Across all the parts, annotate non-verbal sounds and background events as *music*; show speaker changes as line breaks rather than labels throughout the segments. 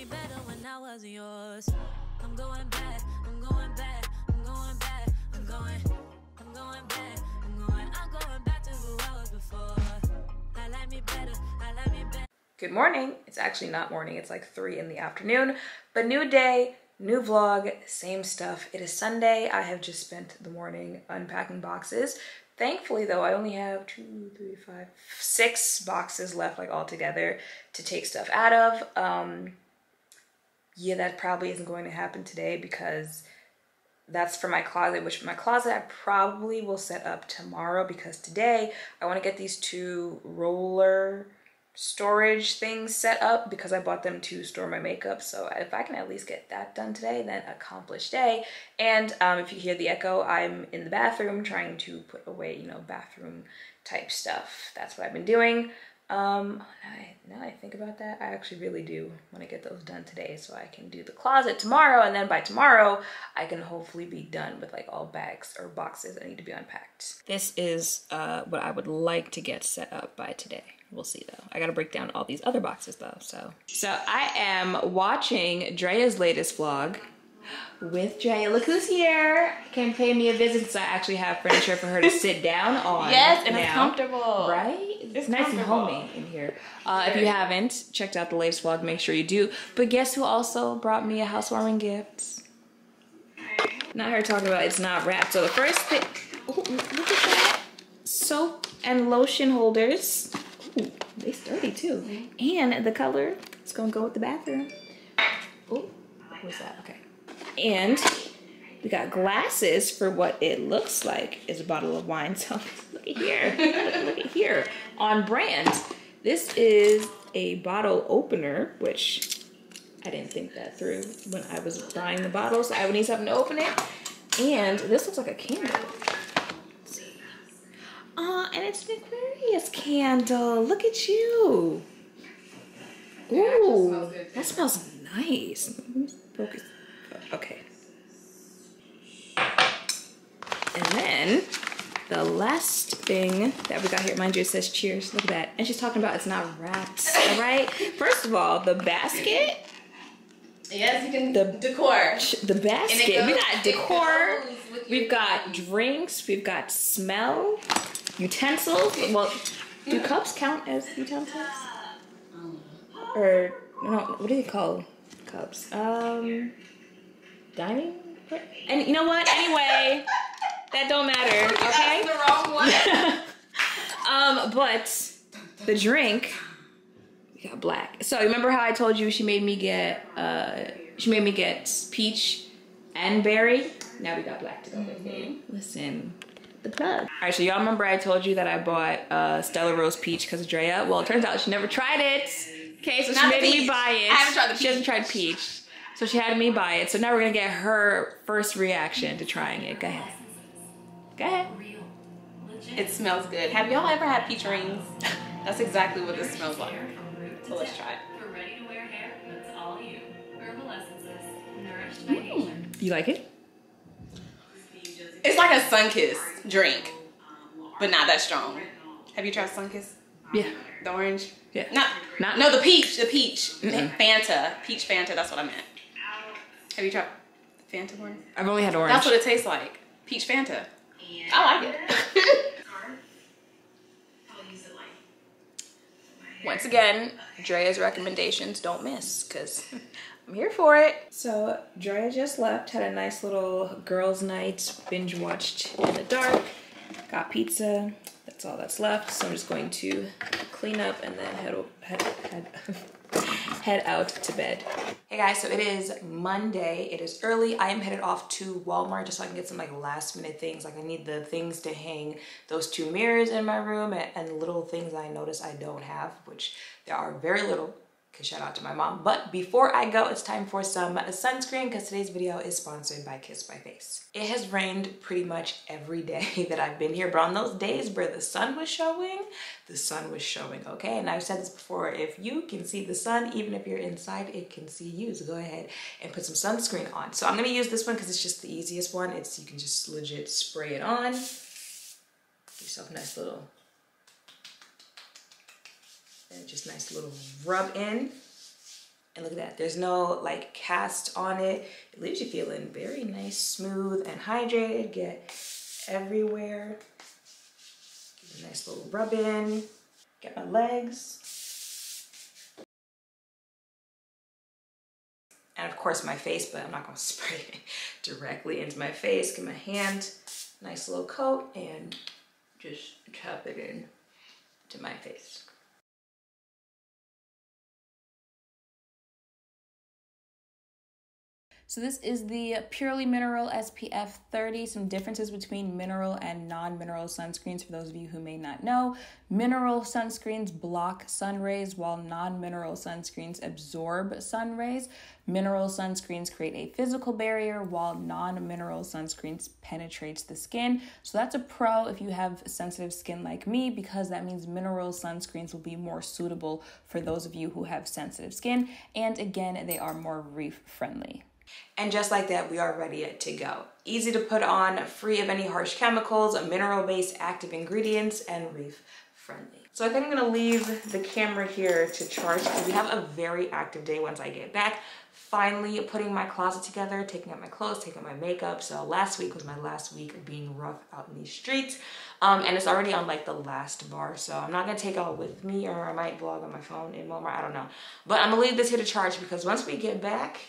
me better when I wasn't yours. I'm going back, I'm going back, I'm going back, I'm going, I'm going back, I'm going, I'm going back to who I was before. I like me better, I like me better.
Good morning. It's actually not morning, it's like three in the afternoon, but new day, new vlog, same stuff. It is Sunday. I have just spent the morning unpacking boxes. Thankfully though, I only have two, three, five, six boxes left like all together to take stuff out of. Um, yeah, that probably isn't going to happen today because that's for my closet, which my closet I probably will set up tomorrow because today I want to get these two roller storage things set up because I bought them to store my makeup. So if I can at least get that done today, then accomplished day. And um, if you hear the echo, I'm in the bathroom trying to put away, you know, bathroom type stuff. That's what I've been doing. Um, now I, now I think about that, I actually really do want to get those done today so I can do the closet tomorrow. And then by tomorrow, I can hopefully be done with like all bags or boxes that need to be unpacked. This is uh, what I would like to get set up by today. We'll see though. I gotta break down all these other boxes though, so. So I am watching Drea's latest vlog with Drea. Look who's here. Came pay me a visit so I actually have furniture for her to sit down on.
Yes, and
now.
it's comfortable.
Right? It's, nice and homey in here. Uh, if you haven't checked out the latest vlog, make sure you do. But guess who also brought me a housewarming gift? Not her talking about it's not wrapped. So the first thing, oh, look at that. Soap and lotion holders. Ooh, they sturdy too. And the color is gonna go with the bathroom. Oh, what's that? Okay. And we got glasses for what it looks like is a bottle of wine. *laughs* So look at here. look, look at here. On brand. This is a bottle opener, which I didn't think that through when I was buying the bottles. I would need something to open it. And this looks like a candle. Let's see. Oh, and it's an Aquarius candle. Look at you. Ooh, that smells nice. Let me focus. Okay. And then the last thing that we got here, mind you, it says cheers. Look at that. And she's talking about it's not wrapped. All right. First of all, the basket,
Yes, you can
The-
decor.
the basket. we got decor. We've got drinks. We've got smell, utensils. Well, do cups count as utensils? Or no? What do they call cups? Um, dining. And you know what? Anyway, *laughs* that don't matter. Okay.
That's the wrong one. *laughs*
Um, but the drink, we got black. So remember how I told you she made me get uh she made me get peach and berry? Now we got black to go with it. Listen. The plug. All right, so y'all remember I told you that I bought uh, Stella Rosa Peach because of Drea? Well, it turns out she never tried it. Okay, so she
Not the
made me buy it.
I haven't tried the
She hasn't tried peach. So she had me buy it. So now we're gonna get her first reaction to trying it. Go ahead. Go ahead.
It smells good. Have y'all ever had peach rings? *laughs* That's exactly what this smells like. So let's try it.
For ready to wear hair that's all you. Herbal mm. essences, nourished by nature.
You like it?
It's like a Sunkist drink, but not that strong. Have you tried Sunkist?
Yeah.
The orange?
Yeah.
Not,
Not-
no, the peach. The peach.
Mm-mm.
Fanta. Peach Fanta. That's what I meant. Have you tried the Fanta one?
I've only had orange.
That's what it tastes like. Peach Fanta. I like it. *laughs*
Once again, Drea's recommendations don't miss because *laughs* I'm here for it. So Drea just left, had a nice little girls' night, binge watched in the dark, got pizza. That's all that's left. So I'm just going to clean up and then head o- head head, *laughs* head out to bed. Hey guys, so it is Monday. It is early. I am headed off to Walmart just so I can get some like last minute things. Like I need the things to hang those two mirrors in my room and, and little things I notice I don't have, which there are very little. Cause shout out to my mom. But before I go, it's time for some sunscreen because today's video is sponsored by Kiss My Face. It has rained pretty much every day *laughs* that I've been here, but on those days where the sun was showing, the sun was showing, okay? And I've said this before, if you can see the sun, even if you're inside, it can see you. So go ahead and put some sunscreen on. So I'm gonna use this one because it's just the easiest one. It's, you can just legit spray it on. Give yourself a nice little and just nice little rub in. And look at that, there's no like cast on it. It leaves you feeling very nice, smooth, and hydrated. Get everywhere. Nice little rub in. Get my legs. And of course my face, but I'm not gonna *laughs* spray it directly into my face. Give my hand nice little coat and just tap it in to my face. So this is the Purely Mineral SPF 30. Some differences between mineral and non-mineral sunscreens for those of you who may not know. Mineral sunscreens block sun rays while non-mineral sunscreens absorb sun rays. Mineral sunscreens create a physical barrier while non-mineral sunscreens penetrates the skin. So that's a pro if you have sensitive skin like me because that means mineral sunscreens will be more suitable for those of you who have sensitive skin. And again, they are more reef friendly. And just like that, we are ready to go. Easy to put on, free of any harsh chemicals, mineral-based active ingredients, and reef friendly. So I think I'm gonna leave the camera here to charge because we have a very active day once I get back. Finally putting my closet together, taking out my clothes, taking out my makeup. So last week was my last week of being rough out in these streets. Um, and it's already on like the last bar. So I'm not gonna take it all with me or I might vlog on my phone in Walmart, I don't know. But I'm gonna leave this here to charge because once we get back,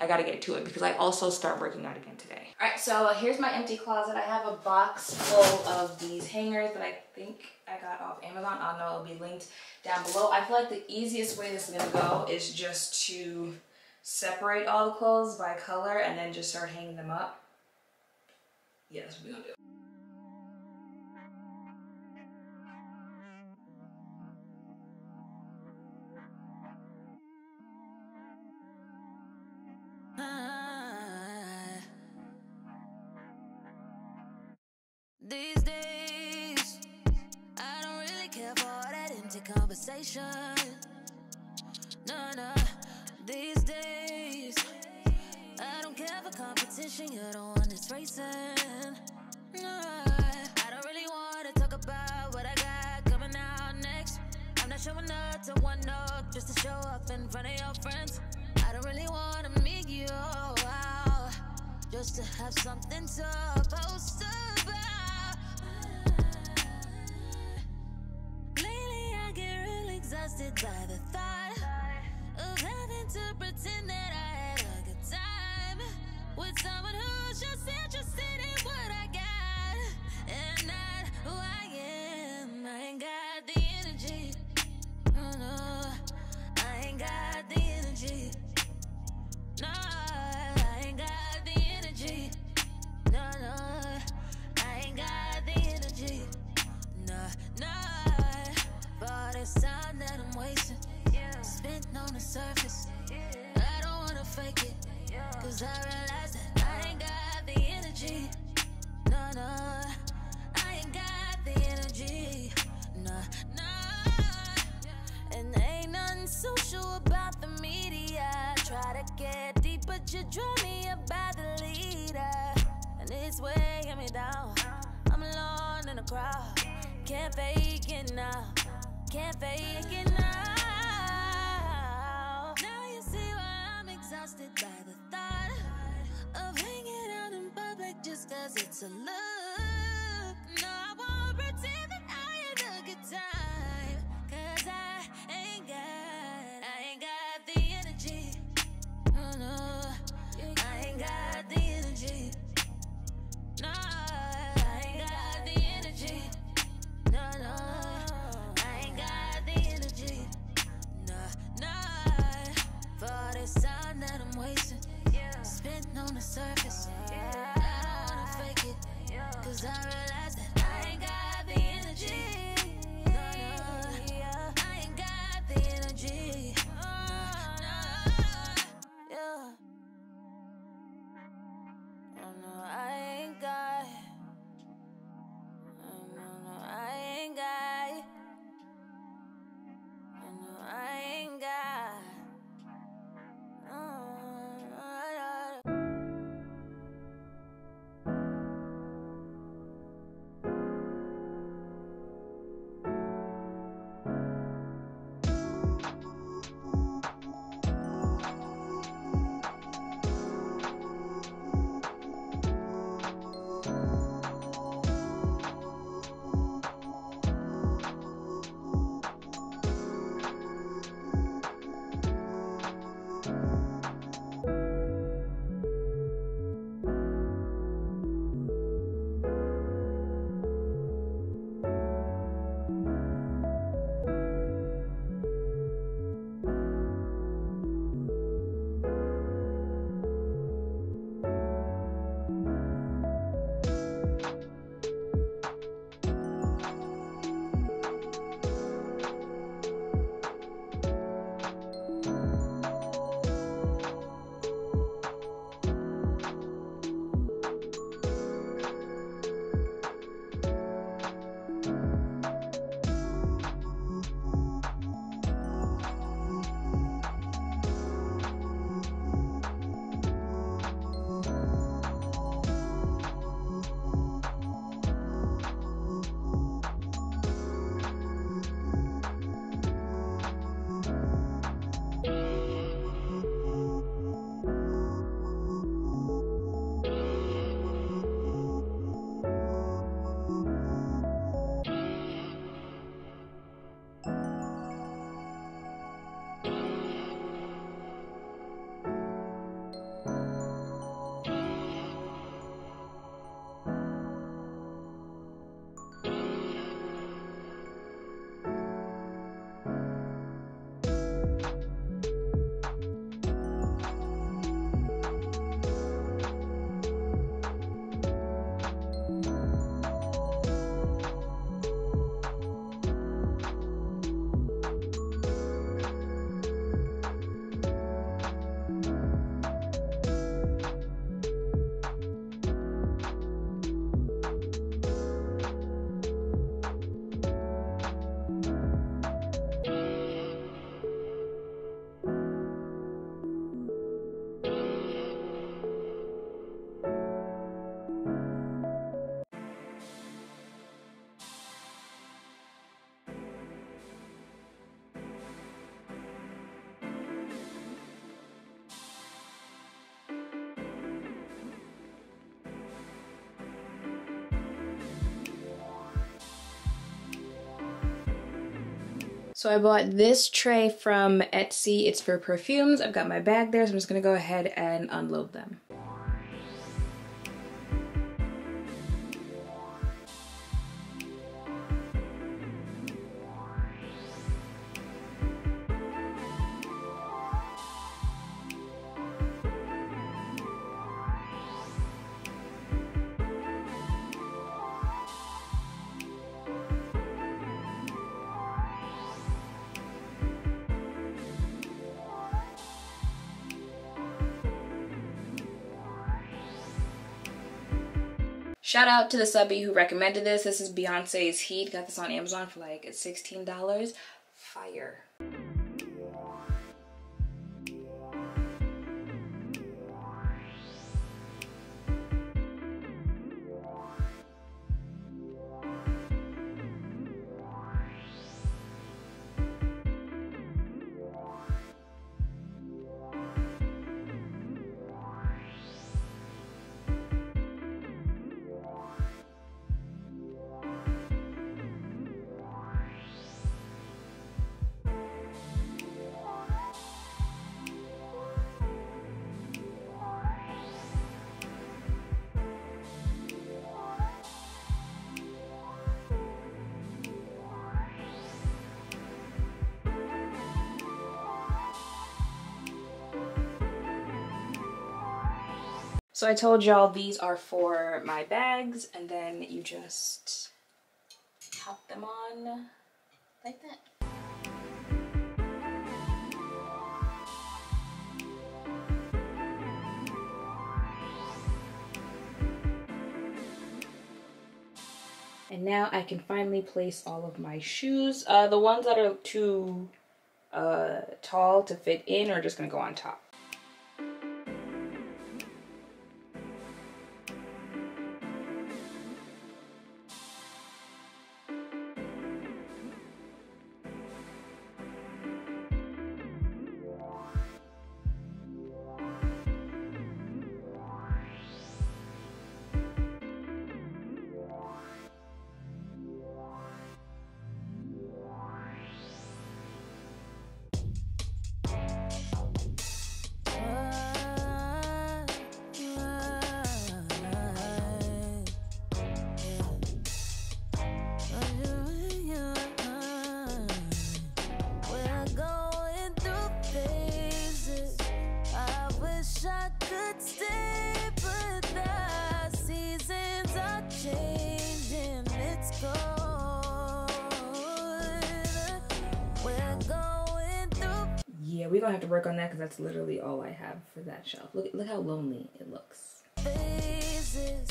I gotta get to it because I also start working out again today. All right, so here's my empty closet. I have a box full of these hangers that I think I got off Amazon. I don't know, it'll be linked down below. I feel like the easiest way this is gonna go is just to separate all the clothes by color and then just start hanging them up. Yeah, that's what we're gonna do.
Conversation. No, no. These days, I don't care for competition. You're the one that's racing. No, I don't really want to talk about what I got coming out next. I'm not showing up to one up just to show up in front of your friends. I don't really want to meet you out just to have something to post about. The cause I realize that I ain't got the energy. No, no, I ain't got the energy. No, no, and ain't nothing social about the media. Try to get deep, but you draw me about the leader. And it's weighing me down. I'm alone in the crowd. Can't fake it now. Can't fake it now. Now you see why I'm exhausted by the just cause it's a look. No, I won't pretend that I had a good time. Cause I ain't got, I ain't got the energy. Oh no, I ain't got the energy. No, I ain't got the energy. No, no, I ain't got the energy. No, no, for this time that I'm wasting, spent on the surface. Cause I realize
So I bought this tray from Etsy. It's for perfumes. I've got my bag there, so I'm just gonna go ahead and unload them. Shout out to the subby who recommended this. This is Beyonce's Heat. Got this on Amazon for like $16. Fire. So I told y'all these are for my bags and then you just pop them on like that. And now I can finally place all of my shoes. Uh, the ones that are too uh, tall to fit in are just gonna go on top.
We're
gonna have to work on that because that's literally all I have for that shelf. Look, look how lonely it looks.
phases.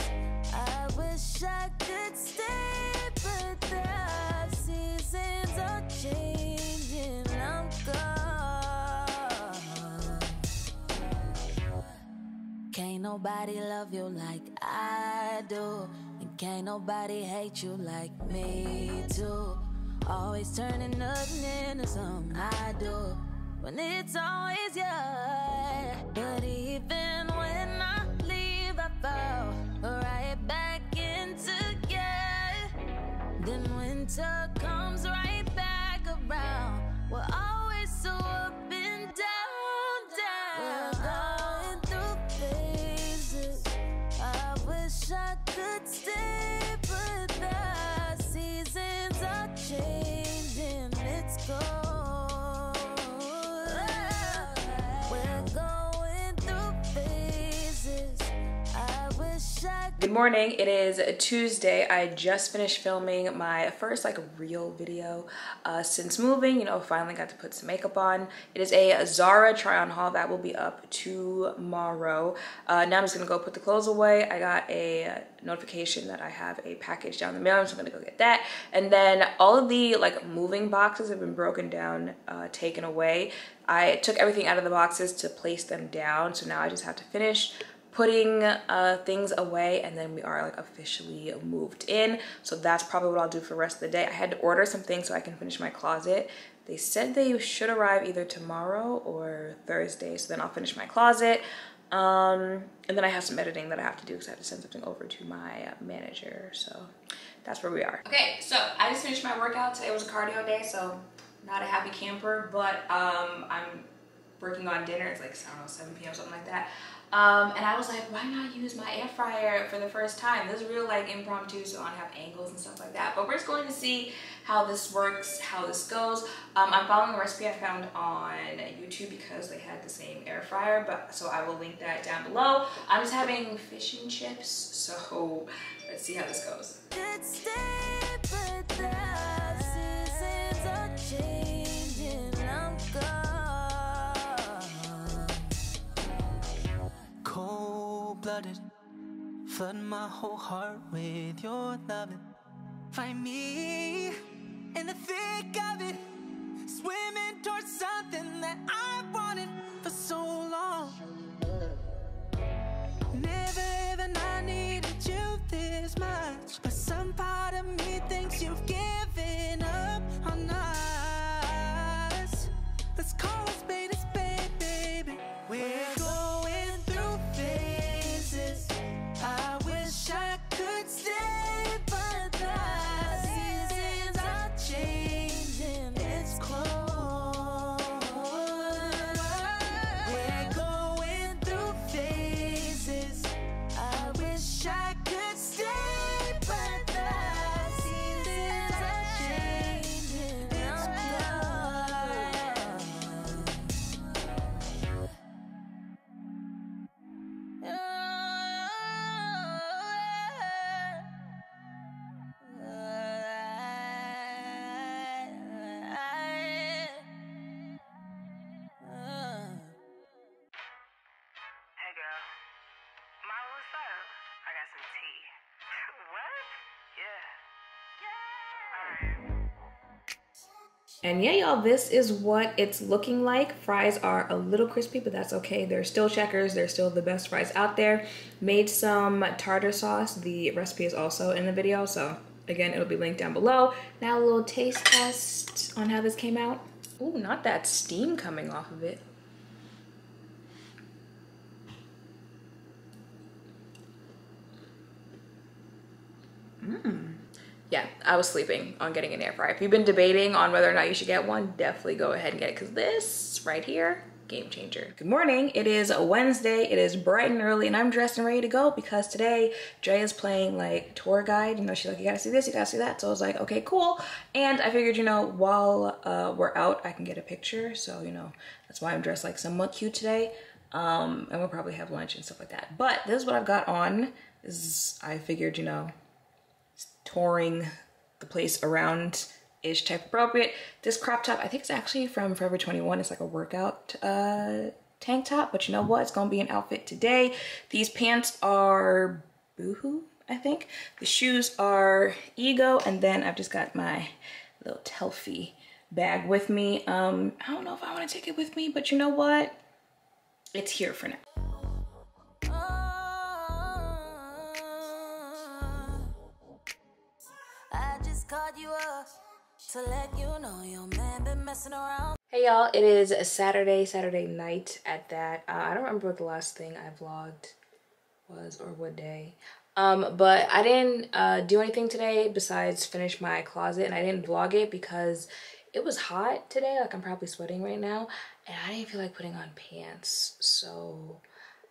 I wish I could stay, but the seasons are changing. I'm gone. Can't nobody love you like I do. And can't nobody hate you like me too. Always turning nothing into something I do. When it's always you. But even when I leave, I fall right back into you. Then winter
Good morning. It is Tuesday. I just finished filming my first like real video uh, since moving. You know, finally got to put some makeup on. It is a Zara try on haul that will be up tomorrow. Uh, now I'm just gonna go put the clothes away. I got a notification that I have a package down the mail, so I'm gonna go get that. And then all of the like moving boxes have been broken down, uh, taken away. I took everything out of the boxes to place them down, so now I just have to finish putting uh, things away and then we are like officially moved in. So that's probably what I'll do for the rest of the day. I had to order some things so I can finish my closet. They said they should arrive either tomorrow or Thursday. So then I'll finish my closet. Um, and then I have some editing that I have to do because I have to send something over to my manager. So that's where we are. Okay, so I just finished my workout. Today was a cardio day, so not a happy camper, but um, I'm working on dinner. It's like, I don't know, 7 p.m., something like that. Um, and I was like, why not use my air fryer for the first time? This is real like impromptu, so I don't have angles and stuff like that. But we're just going to see how this works, how this goes. Um, I'm following a recipe I found on YouTube because they had the same air fryer, but so I will link that down below. I'm just having fish and chips, *laughs* so let's see how this goes.
Cold-blooded, flood my whole heart with your loving. Find me
And yeah, y'all, this is what it's looking like. Fries are a little crispy, but that's okay. They're still checkers. They're still the best fries out there. Made some tartar sauce. The recipe is also in the video, so again, it'll be linked down below. Now a little taste test on how this came out. Ooh, not that steam coming off of it. yeah, I was sleeping on getting an air fryer. If you've been debating on whether or not you should get one, definitely go ahead and get it because this right here, game changer. Good morning. It is Wednesday. It is bright and early and I'm dressed and ready to go because today Dre is playing like tour guide. You know, she's like, you gotta see this, you gotta see that. So I was like, okay, cool. And I figured, you know, while uh, we're out, I can get a picture. So, you know, that's why I'm dressed like somewhat cute today. Um, and we'll probably have lunch and stuff like that. But this is what I've got on. This is, I figured, you know, touring the place around ish type appropriate. This crop top, I think it's actually from Forever 21. It's like a workout uh, tank top, but you know what? It's gonna be an outfit today. These pants are Boohoo, I think. The shoes are Ego, and then I've just got my little Telfie bag with me. Um, I don't know if I wanna take it with me, but you know what? It's here for now.
Called you up to let you know your man been messing around.
Hey y'all, it is a Saturday, Saturday night at that. Uh, I don't remember what the last thing I vlogged was or what day. Um, but I didn't uh, do anything today besides finish my closet and I didn't vlog it because it was hot today. Like I'm probably sweating right now and I didn't feel like putting on pants. So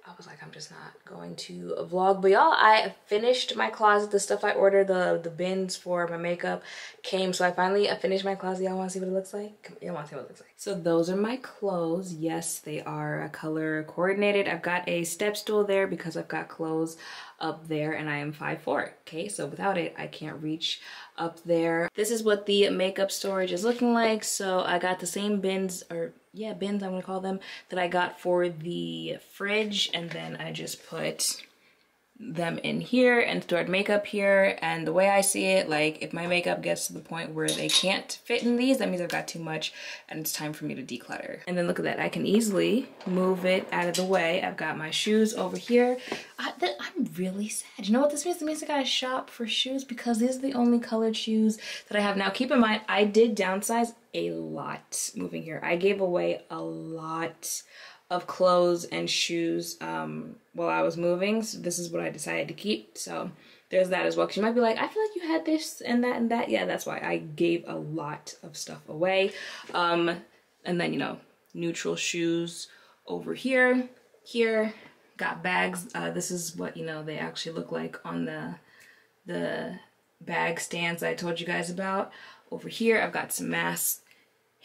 I was like, I'm just not going to vlog. But y'all, I finished my closet. The stuff I ordered, the, the bins for my makeup came. So I finally uh, finished my closet. Y'all want to see what it looks like? Y'all want to see what it looks like? So those are my clothes. Yes, they are color coordinated. I've got a step stool there because I've got clothes up there and I am 5'4", okay? So without it, I can't reach up there. This is what the makeup storage is looking like. So I got the same bins, or yeah, bins I'm gonna call them, that I got for the fridge. And then I just put them in here and stored makeup here. And the way I see it like if my makeup gets to the point where they can't fit in these that means I've got too much and it's time for me to declutter. And then look at that I can easily move it out of the way. I've got my shoes over here. I, I'm really sad. You know what this means? It means I gotta shop for shoes because these are the only colored shoes that I have. Now keep in mind I did downsize a lot moving here I gave away a lot of clothes and shoes um, while I was moving. So this is what I decided to keep. So there's that as well. Cause you might be like, I feel like you had this and that and that. Yeah, that's why I gave a lot of stuff away. Um, and then, you know, neutral shoes over here, here, got bags. Uh, this is what, you know, they actually look like on the, the bag stands I told you guys about. Over here, I've got some masks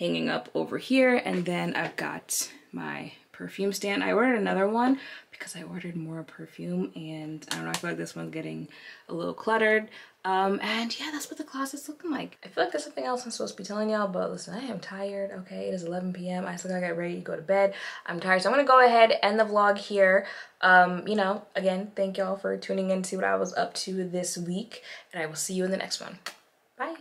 hanging up over here. And then I've got my perfume stand. I ordered another one because I ordered more perfume and I don't know, I feel like this one's getting a little cluttered. Um, and yeah, that's what the closet's looking like. I feel like there's something else I'm supposed to be telling y'all, but listen, I am tired, okay? It is 11 p.m. I still gotta get ready to go to bed. I'm tired, so I'm gonna go ahead and end the vlog here. Um, you know, again, thank y'all for tuning in to see what I was up to this week, and I will see you in the next one. Bye.